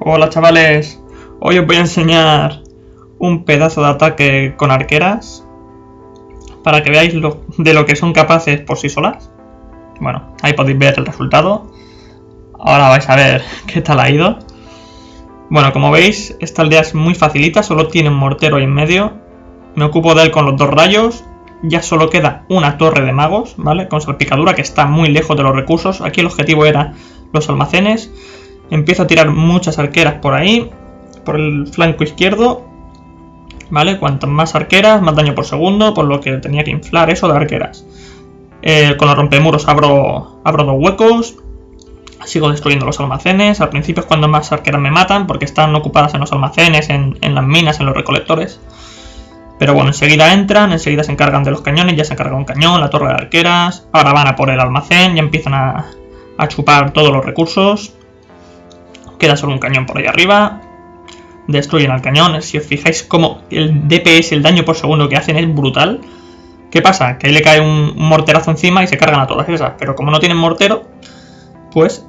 Hola chavales, hoy os voy a enseñar un pedazo de ataque con arqueras para que veáis lo, de lo que son capaces por sí solas. Bueno, ahí podéis ver el resultado. Ahora vais a ver qué tal ha ido. Bueno, como veis, esta aldea es muy facilita, solo tiene un mortero ahí en medio. Me ocupo de él con los dos rayos. Ya solo queda una torre de magos, ¿vale? Con salpicadura que está muy lejos de los recursos. Aquí el objetivo era los almacenes. Empiezo a tirar muchas arqueras por ahí, por el flanco izquierdo. ¿Vale? Cuantas más arqueras, más daño por segundo, por lo que tenía que inflar eso de arqueras. Eh, con los rompemuros abro, abro dos huecos. Sigo destruyendo los almacenes. Al principio es cuando más arqueras me matan, porque están ocupadas en los almacenes, en, las minas, en los recolectores. Pero bueno, enseguida entran, enseguida se encargan de los cañones, ya se encarga un cañón, la torre de arqueras, ahora van a por el almacén, ya empiezan a chupar todos los recursos. Queda solo un cañón por ahí arriba. Destruyen al cañón. Si os fijáis como el DPS, el daño por segundo que hacen es brutal. ¿Qué pasa? Que ahí le cae un morterazo encima y se cargan a todas esas. Pero como no tienen mortero, pues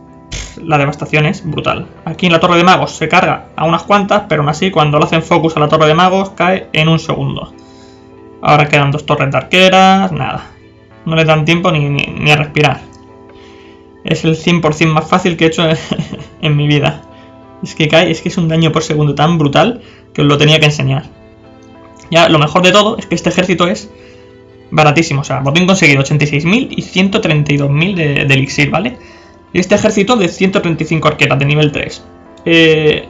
la devastación es brutal. Aquí en la torre de magos se carga a unas cuantas, pero aún así cuando le hacen focus a la torre de magos cae en un segundo. Ahora quedan dos torres de arqueras, nada. No le dan tiempo ni, ni, ni a respirar. Es el 100% más fácil que he hecho en mi vida. Es que cae, es que es un daño por segundo tan brutal que os lo tenía que enseñar. Ya, lo mejor de todo es que este ejército es baratísimo. O sea, botín conseguido 86.000 y 132.000 de, de, elixir, ¿vale? Y este ejército de 135 arqueras de nivel 3. Eh,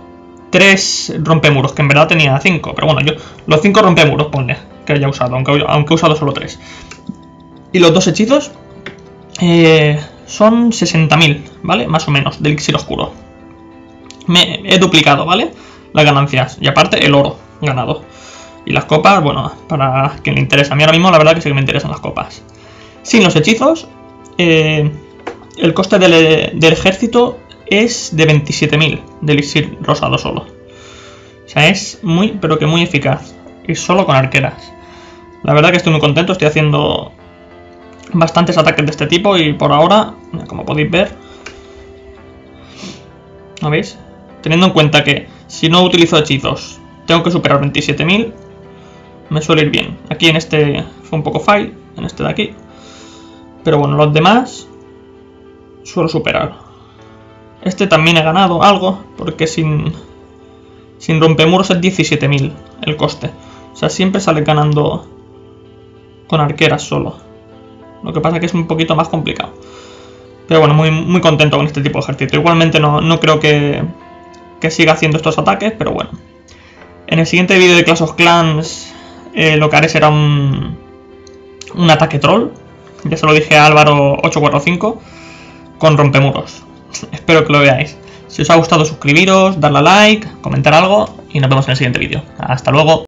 3 rompemuros, que en verdad tenía 5. Pero bueno, yo los 5 rompemuros, ponle, que haya usado, aunque, aunque he usado solo 3. Y los dos hechizos eh, son 60.000, ¿vale? Más o menos, de elixir oscuro me he duplicado, ¿vale? Las ganancias. Y aparte el oro ganado. Y las copas, bueno, para quien le interesa. A mí ahora mismo la verdad que sí que me interesan las copas. Sin los hechizos, eh, el coste del, del, ejército es de 27.000 de elixir rosado solo. O sea, es muy, pero que muy eficaz. Y solo con arqueras. La verdad que estoy muy contento, estoy haciendo bastantes ataques de este tipo y por ahora, como podéis ver, ¿no veis? Teniendo en cuenta que si no utilizo hechizos tengo que superar 27.000, me suele ir bien. Aquí en este fue un poco fail, en este de aquí. Pero bueno, los demás suelo superar. Este también he ganado algo, porque sin, sin rompemuros es 17.000 el coste. O sea, siempre sale ganando con arqueras solo. Lo que pasa es que es un poquito más complicado. Pero bueno, muy, muy contento con este tipo de ejército. Igualmente no, no creo que, que siga haciendo estos ataques, pero bueno. En el siguiente vídeo de Clash of Clans eh, lo que haré será un, un ataque troll. Ya se lo dije a Álvaro 845 con rompemuros. Espero que lo veáis. Si os ha gustado suscribiros, darle a like, comentar algo y nos vemos en el siguiente vídeo. Hasta luego.